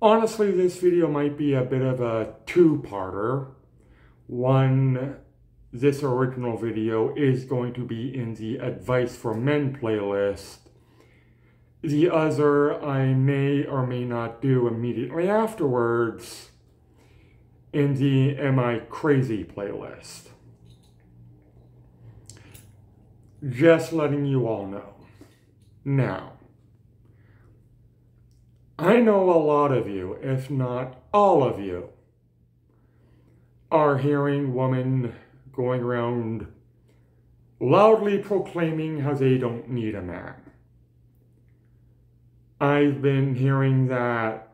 Honestly, this video might be a bit of a two-parter. One, this original video is going to be in the Advice for Men playlist. The other I may or may not do immediately afterwards in the Am I Crazy playlist. Just letting you all know. Now, I know a lot of you, if not all of you, are hearing women going around loudly proclaiming how they don't need a man. I've been hearing that.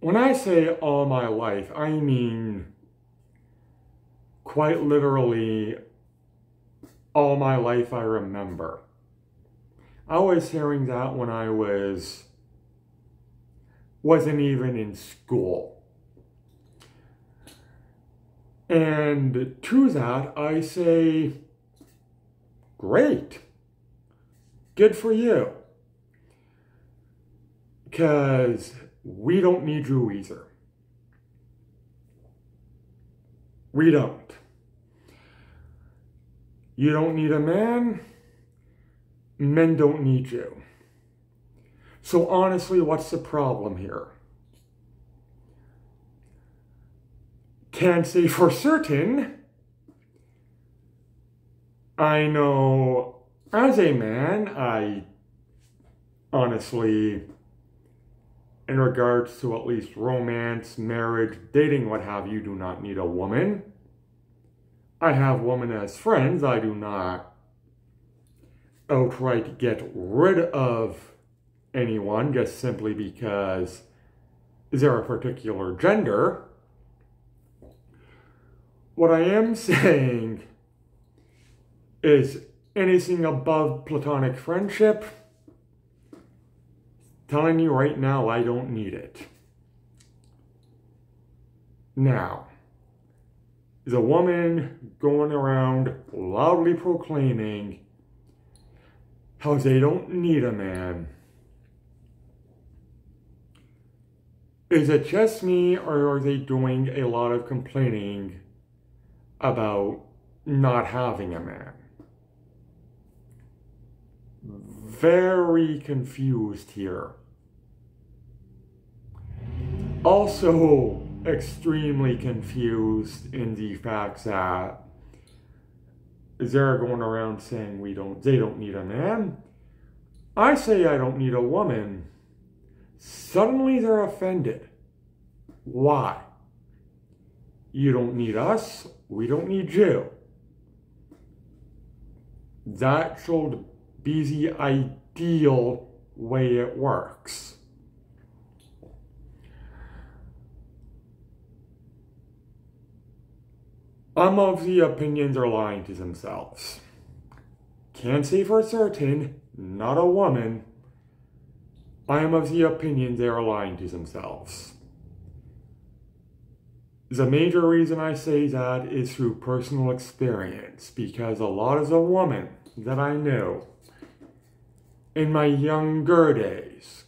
When I say all my life, I mean quite literally all my life I remember. I was hearing that when I was wasn't even in school. And to that I say, great. Good for you. Because we don't need you either. We don't. You don't need a man men don't need you. So honestly, what's the problem here? Can't say for certain. I know as a man, I honestly, in regards to at least romance, marriage, dating, what have you, do not need a woman. I have women as friends. I do not outright get rid of anyone just simply because they're a particular gender. What I am saying is anything above platonic friendship, telling you right now I don't need it. Now, the woman going around loudly proclaiming how they don't need a man. Is it just me, or are they doing a lot of complaining about not having a man? Very confused here. Also, extremely confused in the fact that they're going around saying we don't they don't need a man. I say I don't need a woman. Suddenly they're offended. Why? You don't need us, we don't need you. That should be the ideal way it works. I'm of the opinion they're lying to themselves. Can't say for certain, not a woman. I am of the opinion they are lying to themselves. The major reason I say that is through personal experience, because a lot of the women that I knew in my younger days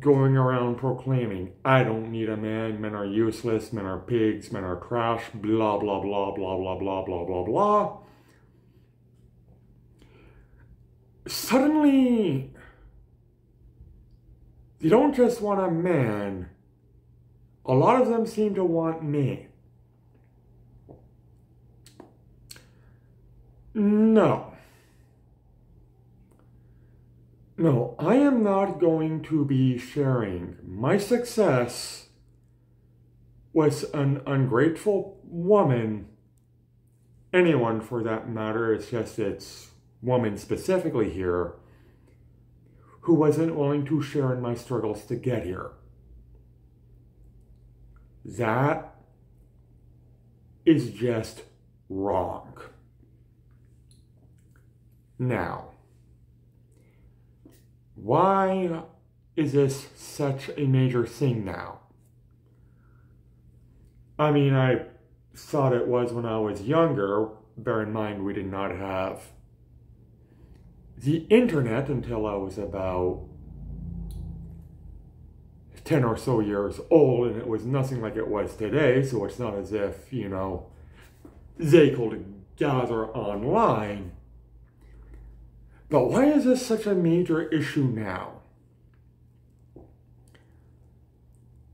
going around proclaiming, I don't need a man, men are useless, men are pigs, men are trash, blah, blah, blah, blah, blah, blah, blah, blah, blah. Suddenly, they don't just want a man, a lot of them seem to want me. No. No, I am not going to be sharing my success with an ungrateful woman, anyone for that matter, it's just it's woman specifically here, who wasn't willing to share in my struggles to get here. That is just wrong. Now, why is this such a major thing now? I mean, I thought it was when I was younger. Bear in mind, we did not have the internet until I was about 10 or so years old and it was nothing like it was today, so it's not as if, you know, they could gather online. But why is this such a major issue now?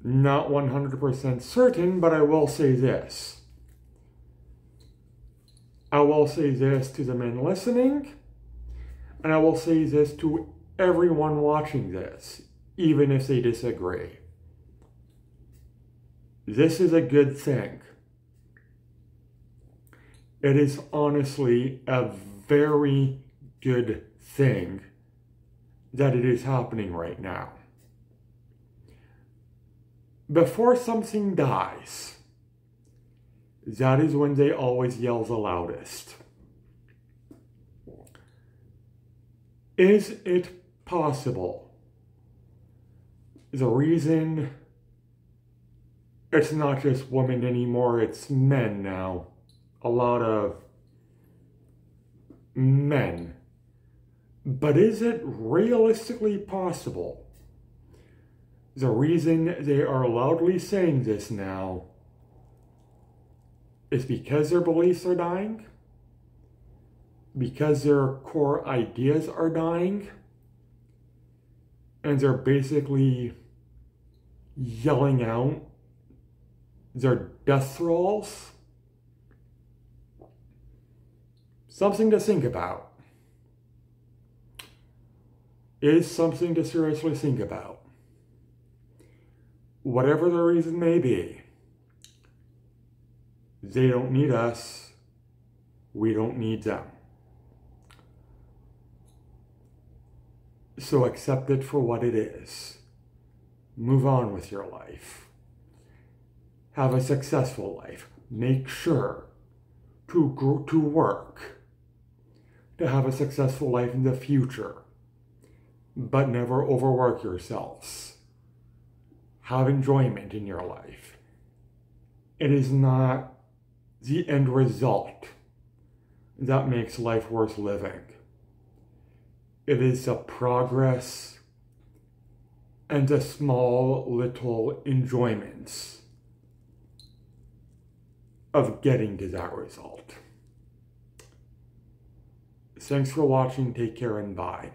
Not 100% certain, but I will say this. I will say this to the men listening, and I will say this to everyone watching this, even if they disagree. This is a good thing. It is honestly a very good thing that it is happening right now. Before something dies, that is when they always yell the loudest. Is it possible? The reason it's not just women anymore, it's men now. A lot of men. But is it realistically possible? The reason they are loudly saying this now is because their beliefs are dying? Because their core ideas are dying? And they're basically yelling out their death throes? Something to think about. Is something to seriously think about. Whatever the reason may be, they don't need us. We don't need them. So accept it for what it is. Move on with your life. Have a successful life. Make sure to, grow, to work to have a successful life in the future. But never overwork yourselves. Have enjoyment in your life. It is not the end result that makes life worth living. It is the progress and the small little enjoyments of getting to that result. Thanks for watching. Take care and bye.